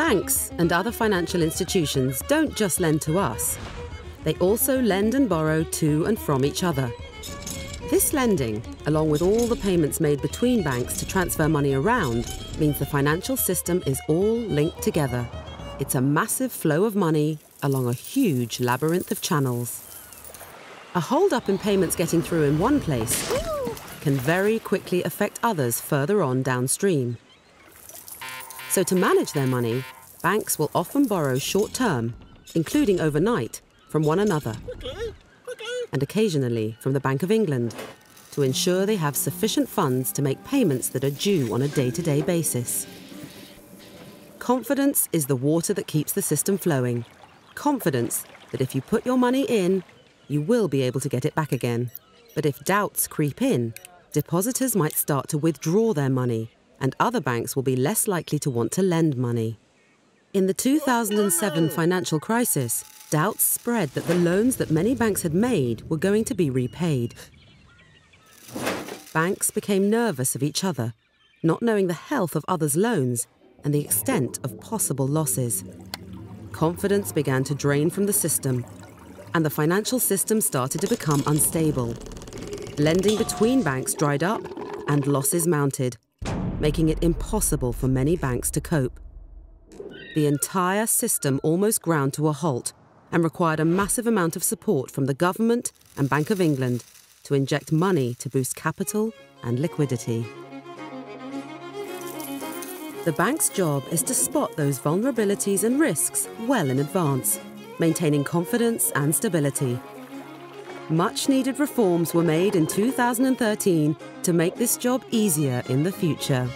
Banks and other financial institutions don't just lend to us. They also lend and borrow to and from each other. This lending, along with all the payments made between banks to transfer money around, means the financial system is all linked together. It's a massive flow of money along a huge labyrinth of channels. A hold-up in payments getting through in one place can very quickly affect others further on downstream. So to manage their money, banks will often borrow short-term, including overnight, from one another, and occasionally from the Bank of England, to ensure they have sufficient funds to make payments that are due on a day-to-day basis. Confidence is the water that keeps the system flowing. Confidence that if you put your money in, you will be able to get it back again. But if doubts creep in, depositors might start to withdraw their money, and other banks will be less likely to want to lend money. In the 2007 financial crisis, doubts spread that the loans that many banks had made were going to be repaid. Banks became nervous of each other, not knowing the health of others' loans and the extent of possible losses. Confidence began to drain from the system, and the financial system started to become unstable. Lending between banks dried up and losses mounted, making it impossible for many banks to cope. The entire system almost ground to a halt and required a massive amount of support from the government and Bank of England to inject money to boost capital and liquidity. The bank's job is to spot those vulnerabilities and risks well in advance, maintaining confidence and stability. Much needed reforms were made in 2013 to make this job easier in the future.